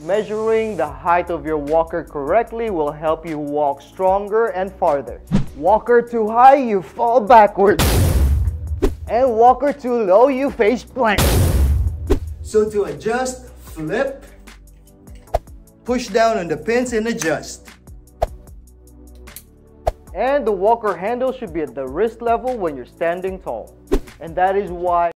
Measuring the height of your walker correctly will help you walk stronger and farther. Walker too high, you fall backwards. And walker too low, you face plank. So to adjust, flip, push down on the pins and adjust. And the walker handle should be at the wrist level when you're standing tall. And that is why